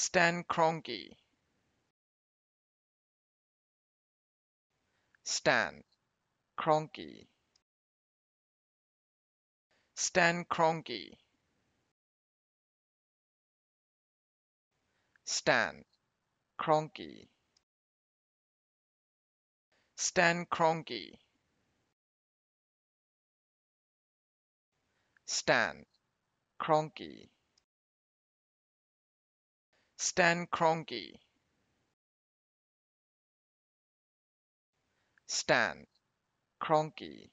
Stan Kroenke. Stan Kroenke. Stan Kroenke. Stan Kroenke. Stan Kroenke. Stan Kroenke Stan Kroenke. Stan Kroenke